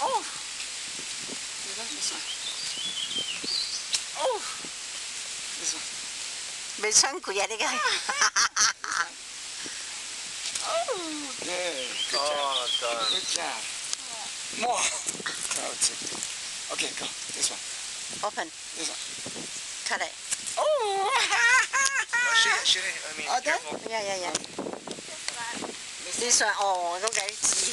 Oh. This one. Oh. oh this one. Oh. Good. Job. Done. Good job. More. Okay, go. This one. Open This one. cut it。Oh. Oh, shoot it, shoot it. I mean, Oh, Yeah, yeah, This This one it.